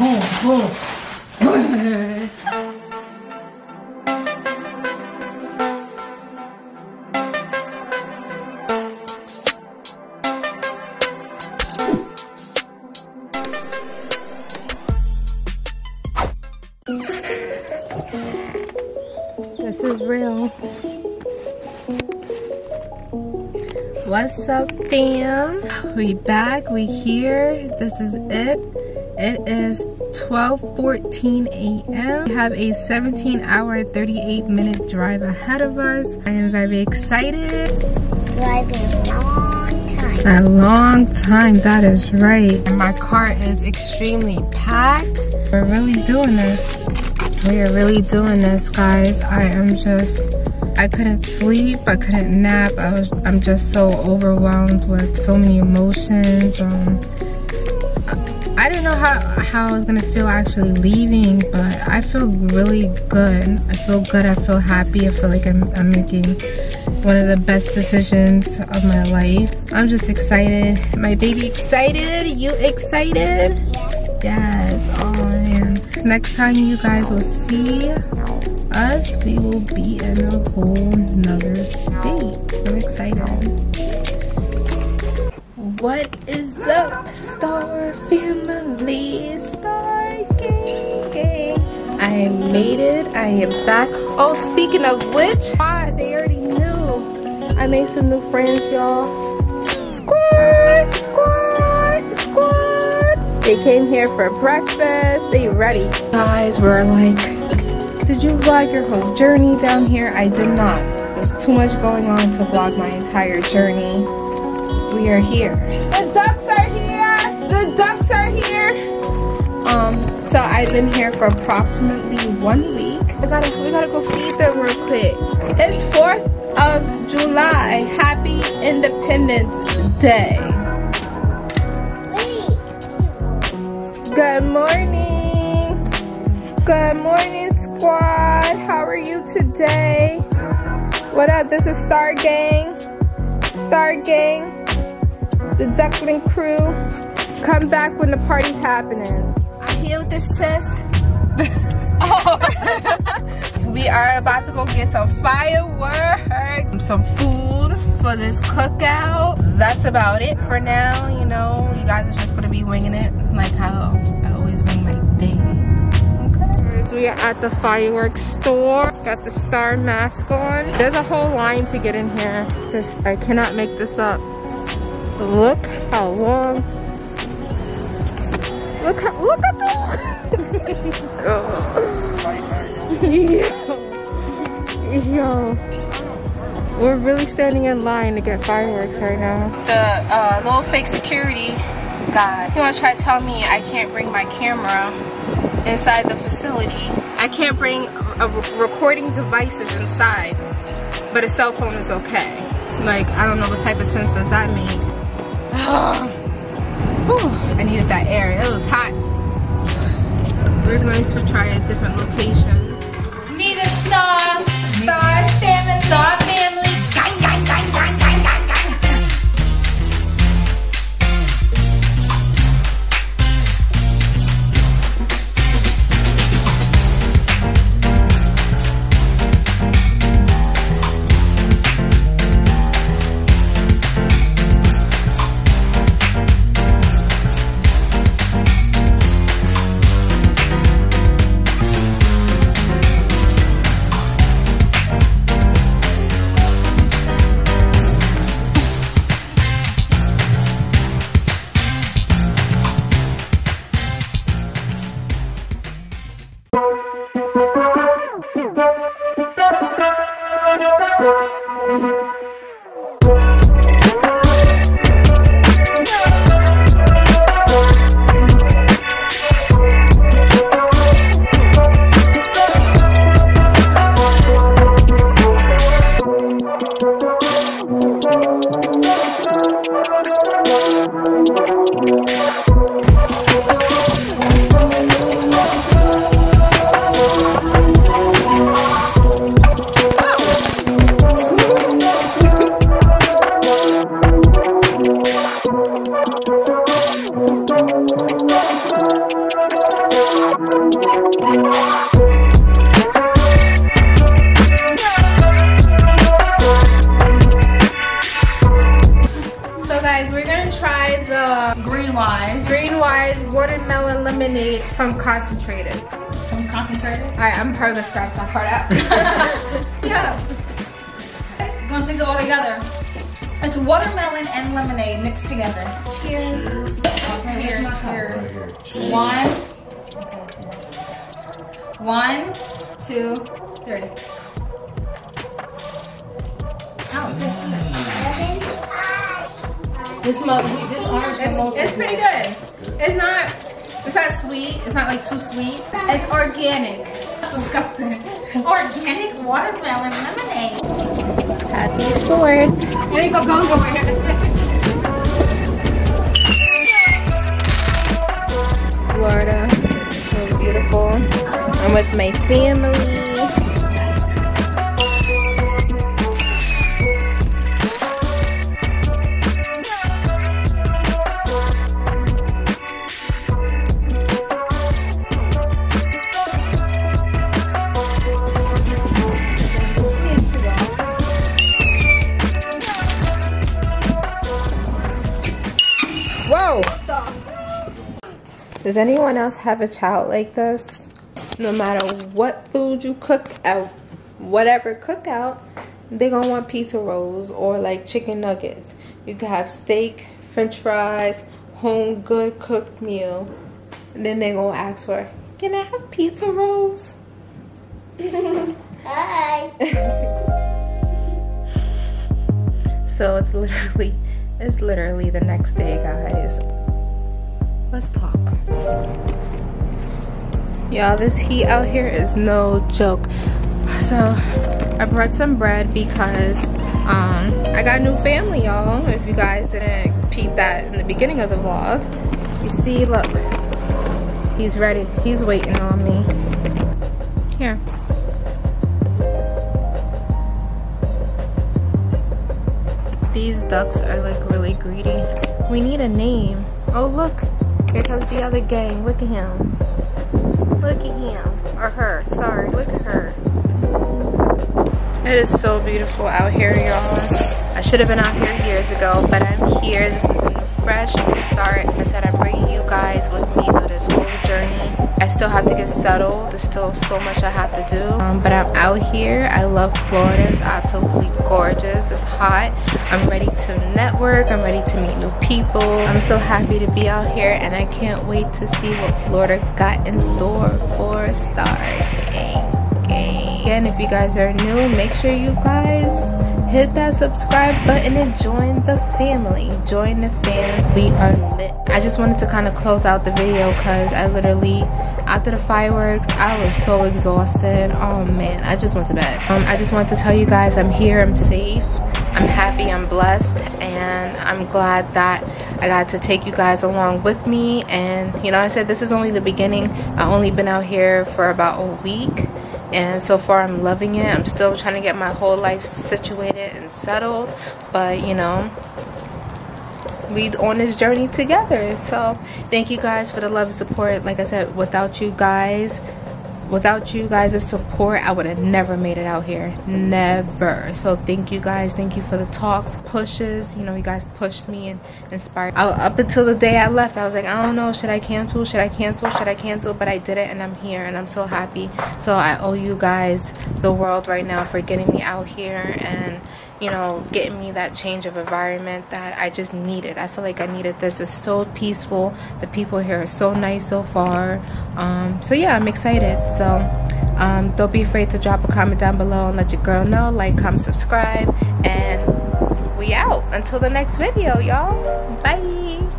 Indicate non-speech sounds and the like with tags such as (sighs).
This is real. What's up, fam? We back. We here. This is it. It is 12:14 a.m. We have a 17-hour, 38-minute drive ahead of us. I am very excited. Driving a long time. A long time. That is right. And my car is extremely packed. We're really doing this. We are really doing this, guys. I am just, I couldn't sleep. I couldn't nap. I was, I'm just so overwhelmed with so many emotions. Um, I didn't know how, how I was gonna feel actually leaving, but I feel really good. I feel good, I feel happy. I feel like I'm, I'm making one of the best decisions of my life. I'm just excited. My baby excited? You excited? Yes, oh man. Next time you guys will see us, we will be in a whole nother state. I'm excited. What is up, Starr Family? Starr Gang Gang. I made it. I am back. Oh, speaking of which, ah, they already knew. I made some new friends, y'all. Squad, squad, squad. They came here for breakfast. They ready. Guys, we're like, did you vlog your whole journey down here? I did not. There's too much going on to vlog my entire journey. We are here. The ducks are here. The ducks are here. Um, so I've been here for approximately one week. We gotta, we gotta go feed them real quick. It's 4th of July. Happy Independence Day. Good morning. Good morning, squad. How are you today? What up? This is Starr Gang. Starr Gang. The Duckling crew. Come back when the party's happening. I'm here with the sis. (laughs) we are about to go get some fireworks, some food for this cookout. That's about it for now, you know. You guys are just gonna be winging it like how I always wing my day. Okay. We are at the fireworks store. Got the star mask on. There's a whole line to get in here. This I cannot make this up. Look how long. Look how, look at the. (laughs) Yo. We're really standing in line to get fireworks right now. The uh, little fake security guy. He wanna try to tell me I can't bring my camera inside the facility. I can't bring a recording devices inside, but a cell phone is okay. Like, I don't know what type of sense does that make. (sighs) (sighs) Whew, I needed that air. It was hot. We're going to try a different location. Need a star, star star lemonade from concentrated. From concentrated. All right, I'm probably gonna scratch that part out. (laughs) yeah. We're gonna mix it all together. It's watermelon and lemonade mixed together. Cheers. Okay, cheers, cheers. One. One, two, three. This smells. This orange it's, it's pretty good. It's not. It's not sweet. It's not like too sweet. It's organic. disgusting. (laughs) Organic watermelon lemonade. Happy Fourth. There you go, go, go. Florida. It's so beautiful. I'm with my family. Does anyone else have a child like this? No matter what food you cook out, whatever cookout, they're gonna want pizza rolls or like chicken nuggets. You can have steak, french fries, home good cooked meal. And then they're gonna ask for, can I have pizza rolls? (laughs) Hi. (laughs) So it's literally, it's literally the next day, guys. Let's talk. Y'all, this heat out here is no joke. So I brought some bread because um, I got new family, y'all. If you guys didn't peep that in the beginning of the vlog, you see, look, he's ready. He's waiting on me. Here. These ducks are like really greedy. We need a name. Oh look, here comes the other gang. Look at him. Look at him. Or her. Sorry, look at her. It is so beautiful out here, y'all. I should have been out here years ago, but I'm here. This is fresh new start. I said I'm bringing you guys with me through this whole journey. I still have to get settled. There's still so much I have to do. Um, but I'm out here. I love Florida. It's absolutely gorgeous. It's hot. I'm ready to network. I'm ready to meet new people. I'm so happy to be out here and I can't wait to see what Florida got in store for Starr. Again, if you guys are new, make sure you guys hit that subscribe button and join the family. Join the fam. We are lit. I just wanted to kind of close out the video because I literally, after the fireworks, I was so exhausted. Oh man, I just went to bed. Um, I just wanted to tell you guys I'm here, I'm safe, I'm happy, I'm blessed, and I'm glad that I got to take you guys along with me. And you know, I said this is only the beginning. I've only been out here for about a week and so far I'm loving it. I'm still trying to get my whole life situated and settled, but you know, we on this journey together. So thank you guys for the love and support. Like I said, without you guys, without you guys' support, I would have never made it out here. Never. So thank you guys. Thank you for the talks, pushes. You know, you guys pushed me and inspired. I, up until the day I left, I was like, I don't know, should I cancel? Should I cancel? Should I cancel? But I did it and I'm here and I'm so happy. So I owe you guys the world right now for getting me out here and you know, getting me that change of environment that I just needed. I feel like I needed this. It's so peaceful. The people here are so nice so far. Um, so yeah, I'm excited. So um, don't be afraid to drop a comment down below and let your girl know. Like, comment, subscribe, and we out. Until the next video, y'all. Bye.